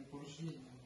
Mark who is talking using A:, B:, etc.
A: Ecologia, né?